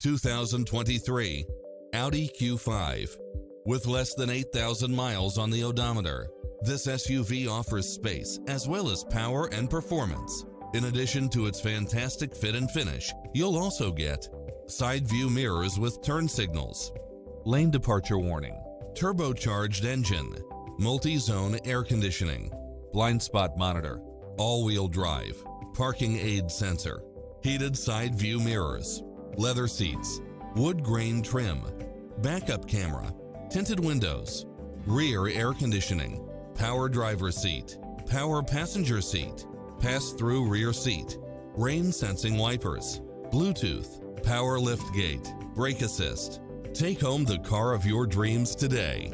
2023 Audi Q5. With less than 8,000 miles on the odometer, this SUV offers space as well as power and performance. In addition to its fantastic fit and finish, you'll also get side view mirrors with turn signals, lane departure warning, turbocharged engine, multi-zone air conditioning, blind spot monitor, all-wheel drive, parking aid sensor, heated side view mirrors, leather seats, wood grain trim, backup camera, tinted windows, rear air conditioning, power driver seat, power passenger seat, pass-through rear seat, rain sensing wipers, Bluetooth, power lift gate, brake assist. Take home the car of your dreams today.